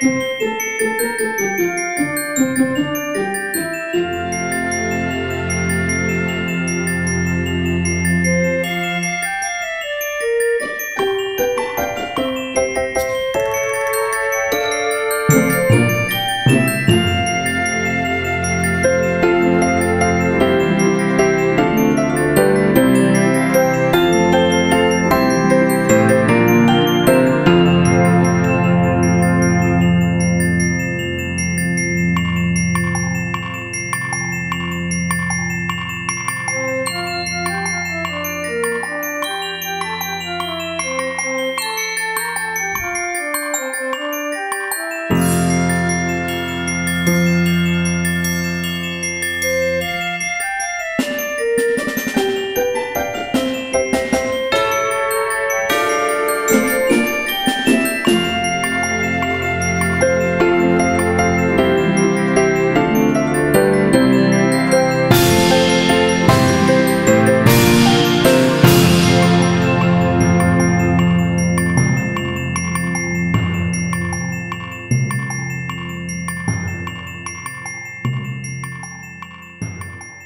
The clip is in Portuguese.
Música